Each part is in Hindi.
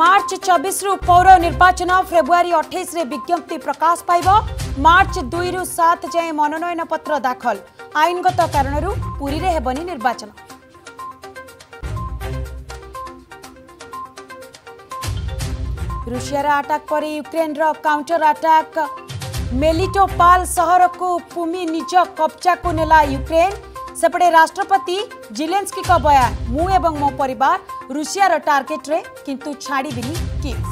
मर्च रु पौर निर्वाचन फेब्रुआरी अठाईस विज्ञप्ति प्रकाश पाव मार्च दुई रु सात मनोनयन पत्र दाखल आइनगत कारण निर्वाचन रुषि आटाक पर युक्रेन आटाक काउन्टर सहर को पुमि निज को नेला युक्रेन ସେପଟେ ରାଷ୍ଟ୍ରପତି ଜିଲେନ୍ସକିଙ୍କ ବୟାନ ମୁଁ ଏବଂ ମୋ ପରିବାର ରୁଷିଆର ଟାର୍ଗେଟ୍ରେ କିନ୍ତୁ ଛାଡ଼ିବିନି କିଭ୍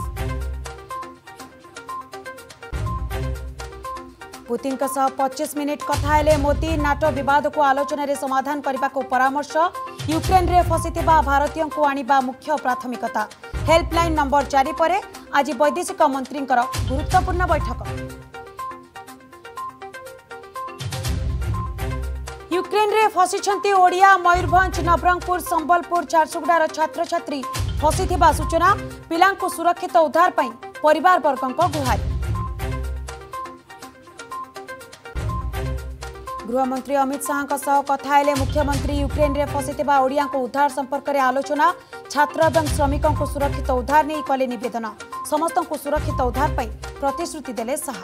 ପୁତିନଙ୍କ ସହ ପଚିଶ ମିନିଟ୍ କଥା ହେଲେ ମୋଦି ନାଟୋ ବିବାଦକୁ ଆଲୋଚନାରେ ସମାଧାନ କରିବାକୁ ପରାମର୍ଶ ୟୁକ୍ରେନ୍ରେ ଫସିଥିବା ଭାରତୀୟଙ୍କୁ ଆଣିବା ମୁଖ୍ୟ ପ୍ରାଥମିକତା ହେଲ୍ପଲାଇନ୍ ନମ୍ବର ଚାରି ପରେ ଆଜି ବୈଦେଶିକ ମନ୍ତ୍ରୀଙ୍କର ଗୁରୁତ୍ୱପୂର୍ଣ୍ଣ ବୈଠକ ইউক্রেন রে ফসিছন্তি ওড়িয়া ময়ুরভঞ্জ নবরাংপুর সম্বলপুর 400 গড়া ছাত্রছাত্রী ফসিতিবা সূচনা পিলাঙ্কু সুরক্ষিত উদ্ধার পই পরিবার বর্গଙ୍କ গোহার। গ্ৰহমন্ত্ৰী অমিত সাহଙ୍କ সহ কথা আইলে মুখ্যমন্ত্রী ইউক্রেন রে ফসিতিবা ওড়িয়া কো উদ্ধার সম্পৰ্কৰে আলোচনা ছাত্র আৰু শ্ৰমিকଙ୍କ কো সুরক্ষিত উদ্ধার নেই কলে নিবেদন। সমস্ত কো সুরক্ষিত উদ্ধার পই প্ৰতিশ্ৰুতি দেলে সাহ।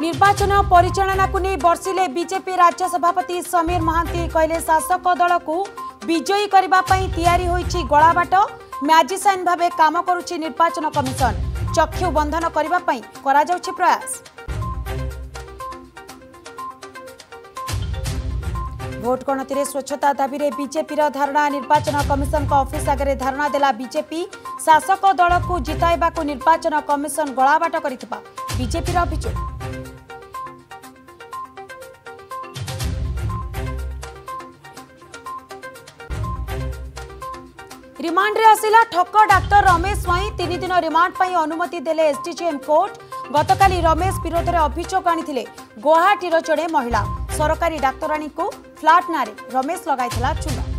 निर्वाचन परिचालना बर्सिले विजेपि राज्य सभापति समीर महान्ती कहिले शासक दलको विजयीति गलाट म्याजिसन भाबे काम करूछि निर्वाचन कमिसन चक्षु बन्धन करा गर्ने प्रयास ভোট গণতিরে স্বচ্ছতা দাবিরে বিজেপির ধারণা নির্বাচন কমিশন অফিস আগে ধারণা দেলা বিজেপি শাসক দলকু জিতাইবা নির্বাচন কমিশন গলাবাট করে বিজেপির অভিযোগ ରିମାଣ୍ଡରେ ଆସିଲା ଠକ ଡାକ୍ତର ରମେଶ ସ୍ୱାଇଁ ତିନି ଦିନ ରିମାଣ୍ଡ ପାଇଁ ଅନୁମତି ଦେଲେ ଏସ୍ଡିଜେଏମ୍ କୋର୍ଟ ଗତକାଲି ରମେଶ ବିରୋଧରେ ଅଭିଯୋଗ ଆଣିଥିଲେ ଗୁଆହାଟିର ଜଣେ ମହିଳା সরকারি ডাক্তরাণী ফ্লাট নাঁরে রমেশ লগাই চুনা